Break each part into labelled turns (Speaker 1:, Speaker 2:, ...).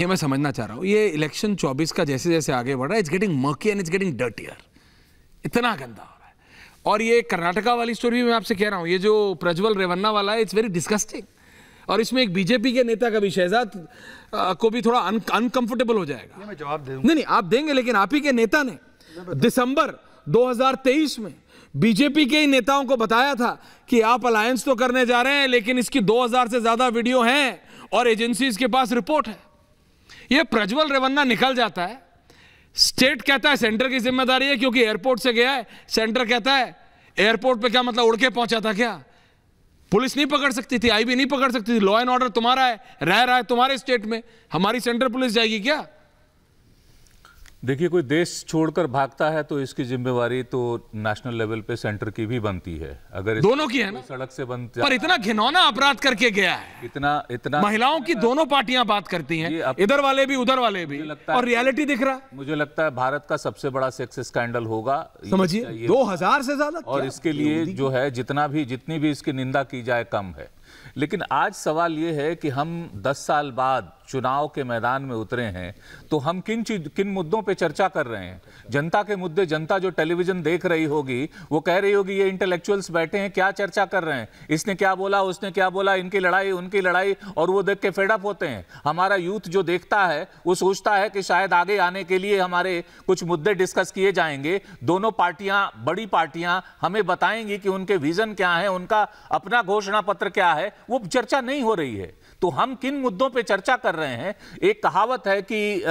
Speaker 1: ये मैं समझना चाह रहा हूँ ये इलेक्शन 24 का जैसे जैसे आगे बढ़ रहा है it's getting murky and it's getting dirtier इतना गंदा हो रहा है। और ये कर्नाटका वाली स्टोरी भी मैं आपसे कह रहा हूँ ये जो प्रज्वल रेवन्ना वाला है इट्स वेरी डिस्कस्टिंग और इसमें एक बीजेपी के नेता का भी शहजाद को भी थोड़ा अनकंफर्टेबल हो जाएगा।
Speaker 2: मैं जवाब दे
Speaker 1: नहीं नहीं आप देंगे लेकिन आप ही के नेता ने दिसंबर 2023 में बीजेपी के ही नेताओं को बताया था कि आप अलायंस तो करने जा रहे हैं लेकिन इसकी 2000 से ज़्यादा वीडियो हैं और एजेंसीज के पास रिपोर्ट है। ये प्रज्वल रेवन्ना निकल जाता है। स्टेट कहता है सेंटर की ज़िम्मेदारी है क्योंकि एयरपोर्ट से गया है। सेंटर कहता है, एयरपोर्ट पे क्या मतलब उड़ के पहुँचा था क्या? पुलिस नहीं पकड़ सकती थी, आईबी नहीं पकड़ सकती थी। लॉ एंड ऑर्डर तुम्हारा है, रह रहा है तुम्हारे स्टेट में। हमारी सेंट्रल पुलिस जाएगी क्या?
Speaker 3: देखिए कोई देश छोड़कर भागता है तो इसकी जिम्मेवारी तो नेशनल लेवल पे सेंटर की भी बनती है। अगर
Speaker 1: दोनों की है ना?
Speaker 3: सड़क से बन
Speaker 1: पर इतना घिनौना अपराध करके गया है।
Speaker 3: इतना इतना
Speaker 1: महिलाओं की दोनों पार्टियाँ बात करती हैं इधर वाले भी उधर वाले भी
Speaker 3: लगता
Speaker 1: और रियलिटी दिख रहा। है
Speaker 3: मुझे लगता है भारत का सबसे बड़ा सेक्स स्कैंडल होगा।
Speaker 1: समझिए दो हज़ार से ज़्यादा
Speaker 3: और इसके लिए जो? है जितना भी जितनी भी इसकी निंदा की जाए कम है। लेकिन आज सवाल ये है कि हम 10 साल बाद चुनाव के मैदान में उतरे हैं तो हम किन चीज़, किन मुद्दों पे चर्चा कर रहे हैं? जनता के मुद्दे, जनता जो टेलीविज़न देख रही होगी, वो कह रही होगी, ये इंटेलेक्चुअल्स बैठे हैं, क्या चर्चा कर रहे हैं? इसने क्या बोला, उसने क्या बोला, इनकी लड़ाई, उनकी लड़ाई, और वो देख के फेडअप होते हैं। हमारा यूथ जो देखता है, वो सोचता है कि शायद आगे आने के लिए हमारे कुछ मुद्दे डिस्कस किए जाएँगे। दोनों पार्टियाँ, बड़ी पार्टियाँ हमें बताएँगी कि उनके विजन क्या है, उनका अपना घोषणा पत्र क्या है वो चर्चा नहीं हो रही है। तो हम किन मुद्दों पे चर्चा कर रहे हैं? एक कहावत है कि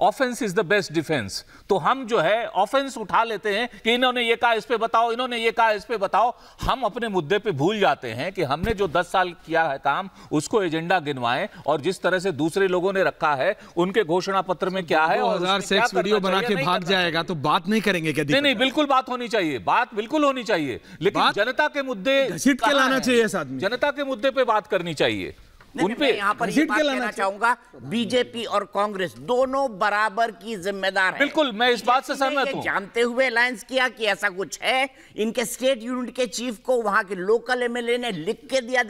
Speaker 3: offence is the best defence तो हम जो है ऑफेंस उठा लेते हैं कि इन्होंने ये कहा इस पे बताओ इन्होंने ये कहा इस पे बताओ। हम अपने मुद्दे पे भूल जाते हैं कि हमने जो 10 साल किया है काम उसको एजेंडा गिनवाएँ और जिस तरह से दूसरे लोगों ने रखा है उनके घोषणा पत्र में क्या है और
Speaker 1: सेक्स वीडियो बना के भाग जाएगा तो बात नहीं करेंगे क्या
Speaker 3: नहीं नहीं बिल्कुल बात होनी चाहिए बात बिल्कुल होनी चाहिए। लेकिन जनता के मुद्दे
Speaker 1: घसीट के लाना चाहिए
Speaker 3: जनता के मुद्दे पे बात करनी चाहिए। उन पे
Speaker 4: यहाँ पर ये बात कहना चाहूँगा बीजेपी और कांग्रेस दोनों बराबर की जिम्मेदार है
Speaker 3: बिल्कुल, मैं इस बात से सहमत हूँ।
Speaker 4: जानते हुए अलायंस किया कि ऐसा कुछ है इनके स्टेट यूनिट के चीफ को वहाँ के लोकल एमएलए ने लिख के दिया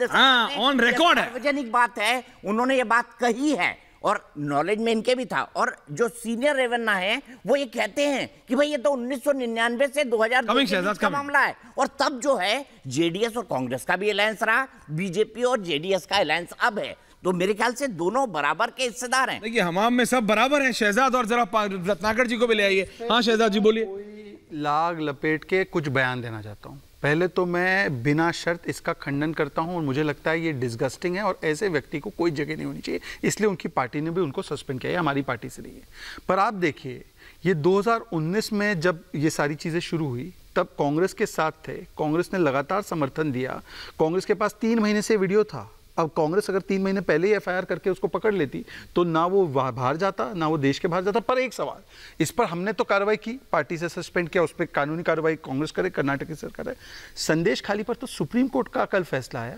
Speaker 1: ऑन रिकॉर्ड है।
Speaker 4: सार्वजनिक बात है उन्होंने ये बात कही है और नॉलेज में इनके भी था। और जो सीनियर रेवन्ना है वो ये कहते हैं कि भाई ये तो 1999 से 2000
Speaker 1: Coming, शहजाद,
Speaker 4: का. मामला है। और तब जो है जेडीएस और कांग्रेस का भी अलायंस रहा बीजेपी और जेडीएस का अलायंस अब है। तो मेरे ख्याल से दोनों बराबर के हिस्सेदार हैं।
Speaker 1: देखिए हमाम में सब बराबर हैं। शहजाद और जरा रत्नाकर जी को भी ले आइए। हाँ शहजाद जी बोलिए।
Speaker 2: लाग लपेट के कुछ बयान देना चाहता हूँ। पहले तो मैं बिना शर्त इसका खंडन करता हूँ और मुझे लगता है ये डिस्गस्टिंग है और ऐसे व्यक्ति को कोई जगह नहीं होनी चाहिए। इसलिए उनकी पार्टी ने भी उनको सस्पेंड किया है हमारी पार्टी से नहीं है। पर आप देखिए, ये 2019 में जब ये सारी चीज़ें शुरू हुई, तब कांग्रेस के साथ थे, कांग्रेस ने लगातार समर्थन दिया। कांग्रेस के पास तीन महीने से वीडियो था। अब कांग्रेस अगर तीन महीने पहले ही एफआईआर करके उसको पकड़ लेती तो ना वो बाहर जाता, ना वो देश के बाहर जाता। पर एक सवाल, इस पर हमने तो कार्रवाई की, पार्टी से सस्पेंड किया, उस पर कानूनी कार्रवाई कांग्रेस करे, कर्नाटक की सरकार है संदेश खाली पर तो सुप्रीम कोर्ट का कल फैसला आया,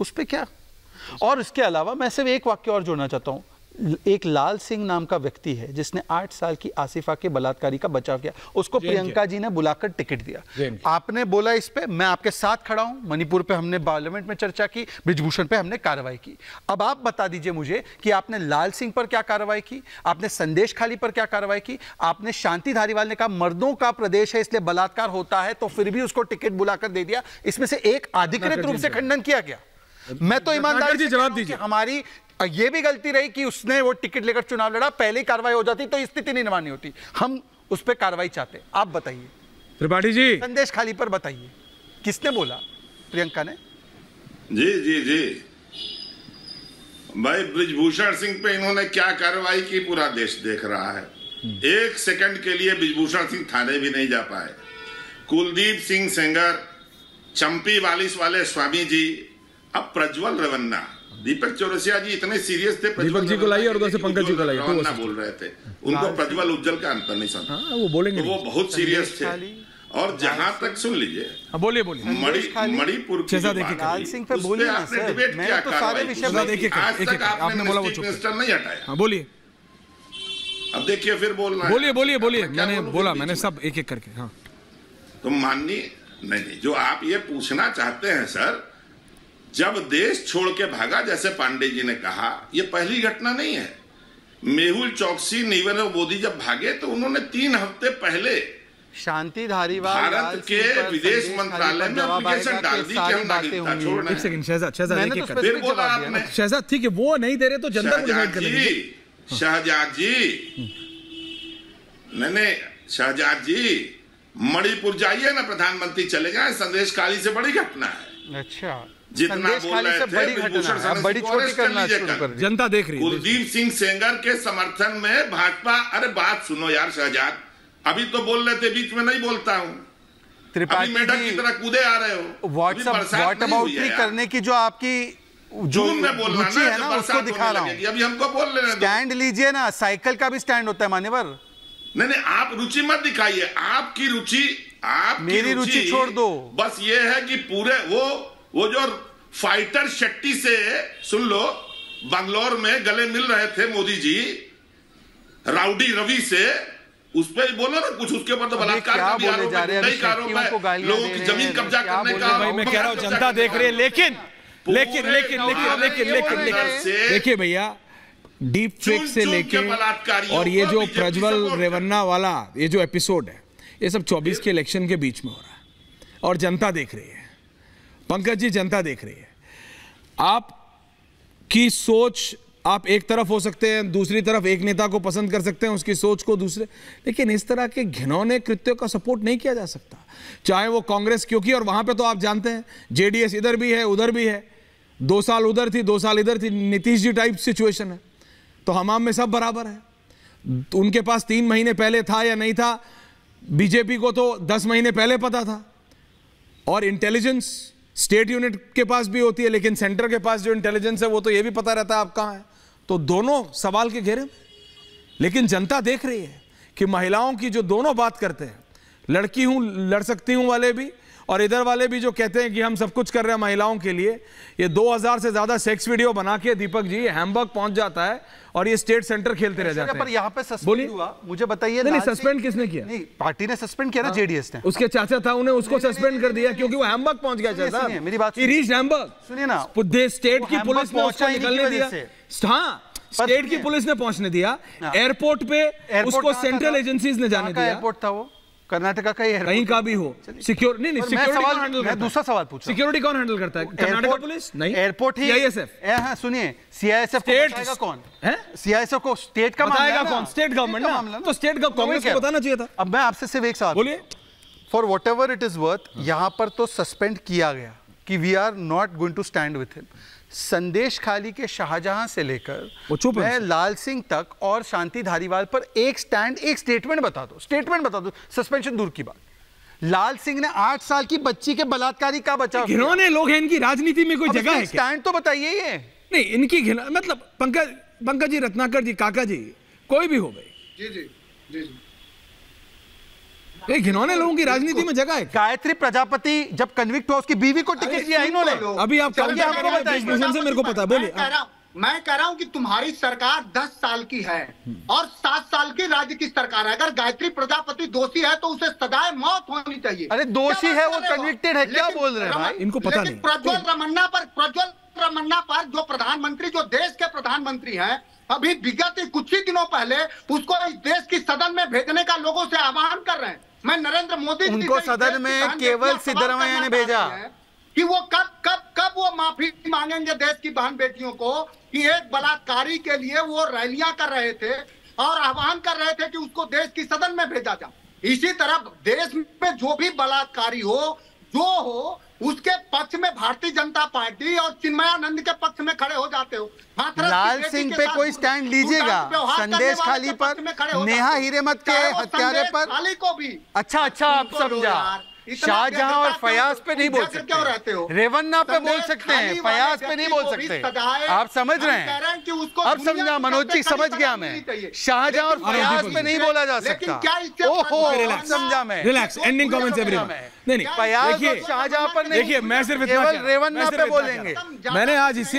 Speaker 2: उस पर क्या? और इसके अलावा मैं सिर्फ़ एक वाक्य और जोड़ना चाहता हूँ एक लाल सिंह नाम का व्यक्ति है जिसने आठ साल की आसिफा के बलात्कारी का बचाव किया। उसको प्रियंका जी ने बुलाकर टिकट दिया। आपने बोला इस पे मैं आपके साथ खड़ा हूँ। मणिपुर पे हमने पार्लियामेंट में चर्चा की ब्रिजभूषण पे हमने कार्रवाई की। अब आप बता दीजिए मुझे कि आपने लाल सिंह पर क्या कार्रवाई की आपने संदेश खाली पर क्या कार्रवाई की आपने शांति धारीवाल ने कहा मर्दों का प्रदेश है इसलिए बलात्कार होता है तो फिर भी उसको टिकट बुलाकर दे दिया। इसमें से एक अधिकृत रूप से खंडन किया गया। मैं तो ईमानदारी
Speaker 1: जी,
Speaker 2: से
Speaker 1: जवाब दीजिए।
Speaker 2: हमारी ये भी गलती रही कि उसने वो टिकट लेकर चुनाव लड़ा पहले ही कार्रवाई हो जाती तो स्थिति नहीं निभानी होती। हम उस पर कार्रवाई चाहते आप बताइए।
Speaker 1: त्रिपाठी जी।
Speaker 2: संदेश खाली पर बताइए। किसने बोला? प्रियंका ने?
Speaker 5: जी जी जी। भाई ब्रिजभूषण सिंह पे इन्होंने क्या कार्रवाई की पूरा देश देख रहा है। एक सेकंड के लिए ब्रिजभूषण सिंह थाने भी नहीं जा पाए। कुलदीप सिंह सेंगर चंपी वालिस वाले स्वामी जी अब प्रज्वल रवन्ना दीपक चौरसिया जी इतने सीरियस थे
Speaker 1: दीपक जी को लाइए और उधर से पंकज जी को लाइए, तो
Speaker 5: रवन्ना
Speaker 1: वो
Speaker 5: बोल रहे थे। उनको प्रज्वल उज्जवल का अंतर नहीं समझा।
Speaker 1: हाँ वो बोलेंगे
Speaker 5: तो वो बहुत सीरियस थे। और जहाँ तक सुन लीजिए
Speaker 1: हाँ बोलिए बोलिए।
Speaker 5: मणि मणिपुर की
Speaker 1: जैसा देखिए,
Speaker 2: लाल सिंह पे बोलिए ना,
Speaker 5: आपने
Speaker 2: सर।
Speaker 5: डिबेट
Speaker 2: मैं
Speaker 5: किया
Speaker 2: तो सारे
Speaker 5: कार्रवाई
Speaker 2: विषय
Speaker 5: की।
Speaker 1: देखिए,
Speaker 5: आज
Speaker 1: एक-
Speaker 5: तक
Speaker 1: एक-
Speaker 5: आपने
Speaker 1: बोला वो चुप
Speaker 5: मिनिस्टर नहीं हटाया।
Speaker 1: हाँ बोलिए।
Speaker 5: अब देखिए फिर बोलना
Speaker 1: बोलिए बोलिए बोलिए। मैंने
Speaker 5: बोला
Speaker 1: मैंने सब एक एक करके हाँ।
Speaker 5: तो माननीय नहीं नहीं जो आप ये पूछना चाहते हैं सर जब देश छोड़ के भागा जैसे पांडे जी ने कहा यह पहली घटना नहीं है। मेहुल चौकसी नरेंद्र मोदी जब भागे तो उन्होंने तीन हफ़्ते पहले
Speaker 2: शांति धारीवाल
Speaker 5: भारत के विदेश मंत्रालय में एप्लीकेशन डाल दी कि हम नागरिकता
Speaker 2: होंगी।
Speaker 5: छोड़ रहे
Speaker 1: एक सेकंड शहजाद शहजाद
Speaker 2: मैंने तो
Speaker 5: फिर बोला आपने।
Speaker 1: शहजाद ठीक है वो नहीं दे रहे तो जनता को डिसाइड
Speaker 5: शहजाद जी शहजाद जी। नहीं नहीं शहजाद जी मणिपुर जाइए ना प्रधानमंत्री चले गए संदेशकाली से बड़ी घटना है।
Speaker 2: अच्छा।
Speaker 5: जितना बोल रहे थे,
Speaker 2: बड़ी
Speaker 5: विभूषण
Speaker 2: घटना अब बड़ी छोटी करना शुरू कर दी
Speaker 1: जनता देख रही है
Speaker 5: कुलदीप सिंह सेंगर के समर्थन में भाजपा अरे बात सुनो यार शहजाद अभी तो बोल रहे थे बीच में नहीं बोलता हूँ।
Speaker 2: त्रिपाठी
Speaker 5: मेढक की तरह कूदे आ रहे हो।
Speaker 2: व्हाट्सएप व्हाट
Speaker 5: यार।
Speaker 2: करने की जो आपकी जो
Speaker 5: जून में बोल रहा
Speaker 2: है
Speaker 5: ना
Speaker 2: उसको दिखा रहा हूँ।
Speaker 5: अभी हमको बोल लेने दो
Speaker 2: स्टैंड लीजिए ना साइकिल का भी स्टैंड होता है मान्यवर।
Speaker 5: नहीं नहीं आप रुचि मत दिखाइए आपकी रुचि आप
Speaker 2: मेरी रुचि छोड़ दो।
Speaker 5: बस ये है कि पूरे वो वो जो फाइटर शक्ति से सुन लो बंगलौर में गले मिल रहे थे मोदी जी राउडी रवि से उस पर बोलो ना कुछ उसके ऊपर तो बलात्कार का भी आरोप है
Speaker 2: रहे हैं?
Speaker 5: गुंडाई आरोप है लोगों की ज़मीन कब्जा करने का?
Speaker 1: मैं कह रहा हूँ जनता देख रही है लेकिन लेकिन लेकिन लेकिन लेकिन लेकिन लेकिन। देखिए भैया डीप फेक से लेके और ये जो प्रज्वल रेवन्ना वाला ये जो एपिसोड है ये सब 24 के इलेक्शन के बीच में हो रहा है। और जनता देख रही है। पंकज जी जनता देख रही है। आप की सोच, आप एक तरफ़ हो सकते हैं, दूसरी तरफ़ एक नेता को पसंद कर सकते हैं, उसकी सोच को दूसरे। लेकिन इस तरह के घिनौने कृत्यों का सपोर्ट नहीं किया जा सकता। चाहे वो कांग्रेस क्योंकि और वहाँ पे तो आप जानते हैं, जेडीएस इधर भी है, उधर भी है। दो साल उधर थी, दो साल इधर थी, नीतीश जी टाइप सिचुएशन है। तो हमाम में सब बराबर है। उनके पास तीन महीने पहले था या नहीं था, बीजेपी को तो दस महीने पहले पता था। और इंटेलिजेंस स्टेट यूनिट के पास भी होती है, लेकिन सेंटर के पास जो इंटेलिजेंस है, वो तो ये भी पता रहता है आप कहाँ हैं। तो दोनों सवाल के घेरे में। लेकिन जनता देख रही है कि महिलाओं की जो दोनों बात करते हैं, लड़की हूँ, लड़ सकती हूँ वाले भी और इधर वाले भी जो कहते हैं कि हम सब कुछ कर रहे हैं महिलाओं के लिए ये 2000 से ज़्यादा सेक्स वीडियो बना के दीपक जी हैमबर्ग पहुँच जाता है और ये स्टेट सेंटर खेलते रह जाते हैं।
Speaker 2: पर यहाँ पे। सस्पेंड हुआ। मुझे बताइए
Speaker 1: नहीं, नहीं, सस्पेंड किसने किया?
Speaker 2: नहीं पार्टी ने सस्पेंड किया ना जेडीएस ने।
Speaker 1: उसके चाचा था उन्हें उसको सस्पेंड कर दिया क्योंकि वो हैमबर्ग पहुँच गया चाचा।
Speaker 2: मेरी बात
Speaker 1: रीच हैमबर्ग
Speaker 2: सुनिए ना,
Speaker 1: स्टेट की पुलिस ने उसको
Speaker 2: पहुँचा
Speaker 1: निकलने दिया। हाँ स्टेट की पुलिस ने पहुँचने दिया।
Speaker 2: हाँ।
Speaker 1: एयरपोर्ट पे
Speaker 2: एयरपोर्ट
Speaker 1: उसको सेंट्रल? एजेंसीज ने जाने दिया।
Speaker 2: एयरपोर्ट था वो? कर्नाटका का ही
Speaker 1: कहीं का भी हो। सिक्योर नहीं नहीं सिक्योरिटी कौन हैंडल करता है?
Speaker 2: दूसरा सवाल पूछ
Speaker 1: सिक्योरिटी कौन हैंडल करता है? कर्नाटका पुलिस? नहीं।
Speaker 2: एयरपोर्ट ही
Speaker 1: सीआईएसएफ
Speaker 2: हाँ सुनिए। सीआईएसएफ को बताएगा कौन?
Speaker 1: है?
Speaker 2: सीआईएसएफ को स्टेट का मामला
Speaker 1: बताएगा कौन? स्टेट गवर्नमेंट ना? तो स्टेट का कांग्रेस को बताना चाहिए था।
Speaker 2: अब मैं आपसे सिर्फ़ एक सवाल
Speaker 1: बोलिए।
Speaker 2: For whatever it is worth यहाँ पर तो सस्पेंड किया गया। कि we are not going to stand with him Sandeshkhali के शाहजहां से लेकर मैं लाल सिंह तक और शांति धारीवाल पर एक स्टैंड एक स्टेटमेंट बता दो स्टेटमेंट बता दो सस्पेंशन दूर की बात। लाल सिंह ने आठ साल की बच्ची के बलात्कारी का बचाव।
Speaker 1: घिनौने लोग हैं इनकी राजनीति में कोई जगह है
Speaker 2: स्टैंड तो बताइए ये।
Speaker 1: नहीं इनकी घिना मतलब पंकज पंकज जी रत्नाकर जी काका जी कोई भी हो गए
Speaker 6: जी जी जी जी।
Speaker 1: ये घिनौने लोगों की राजनीति में जगह है।
Speaker 2: गायत्री प्रजापति जब कन्विक्ट हुआ उसकी बीवी को टिकट दिया इन्होंने।
Speaker 1: अभी आप से मेरे को पता है। बोलिए।
Speaker 6: मैं कह रहा हूँ मैं कह रहा हूँ कि तुम्हारी सरकार 10 साल की है और 7 साल की राज्य की सरकार है। अगर गायत्री प्रजापति दोषी है तो उसे सजाए मौत होनी चाहिए।
Speaker 2: अरे दोषी है, वो
Speaker 6: रहे हो?
Speaker 2: क्या बोल रहे हैं
Speaker 1: इनको पता
Speaker 6: लेकिन
Speaker 1: नहीं।
Speaker 6: प्रज्वल रमन्ना पर प्रज्वल रमन्ना पर जो प्रधानमंत्री जो देश के प्रधानमंत्री हैं अभी विगत कुछ ही दिनों पहले उसको इस देश की सदन में भेजने का लोगों से आह्वान कर रहे हैं मैं नरेंद्र मोदी जी
Speaker 2: उनको सदन में केवल सिद्धरमैया ने भेजा।
Speaker 6: कि वो कब कब कब वो माफ़ी मांगेंगे देश की बहन बेटियों को कि एक बलात्कारी के लिए वो रैलियाँ कर रहे थे और आह्वान कर रहे थे कि उसको देश की सदन में भेजा जाए इसी तरह देश में जो भी बलात्कारी हो जो हो उसके पक्ष में भारतीय जनता पार्टी और चिन्मयानंद के पक्ष में खड़े हो जाते हो।
Speaker 2: लाल सिंह पे कोई स्टैंड लीजिएगा। संदेश खाली पर नेहा
Speaker 6: हीरे
Speaker 2: मत के हत्यारे पर।
Speaker 6: खाली को भी।
Speaker 2: अच्छा अच्छा आप समझा। शाहजहां और फयाज पे नहीं बोल
Speaker 6: क्यों रहते हो?
Speaker 2: सकते रेवन्ना पे बोल सकते हैं फयाज पे नहीं बोल सकते। आप समझ रहे
Speaker 6: हैं।
Speaker 2: अब समझा मनोज जी समझ गया मैं। शाहजहां और फयाज पे नहीं बोला जा सकता। ओहो। समझा मैं।
Speaker 1: रिलैक्स एंडिंग कमेंट्स
Speaker 2: समझा
Speaker 1: एवरीवन नहीं नहीं
Speaker 2: फयाज
Speaker 1: देखिए
Speaker 2: शाहजहां पर नहीं
Speaker 1: देखिए मैं सिर्फ़
Speaker 2: केवल रेवन्ना पे बोलेंगे।
Speaker 1: मैंने आज इसीलिए